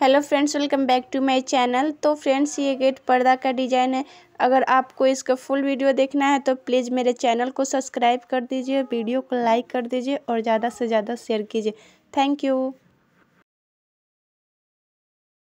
Hello friends, welcome back to my channel. तो friends, ये gate पर्दा का डिज़ाइन है। अगर आपको इसका फुल वीडियो देखना है तो प्लीज़ मेरे चैनल को सब्सक्राइब कर दीजिए, वीडियो को लाइक कर दीजिए और ज़्यादा से ज़्यादा शेयर कीजिए। Thank you.